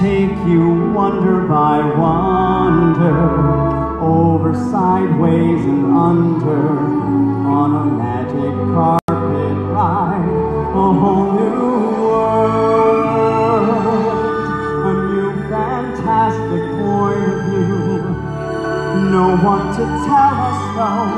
take you wonder by wonder, over sideways and under, on a magic carpet ride, a whole new world, a new fantastic point of view. Know what to tell us though.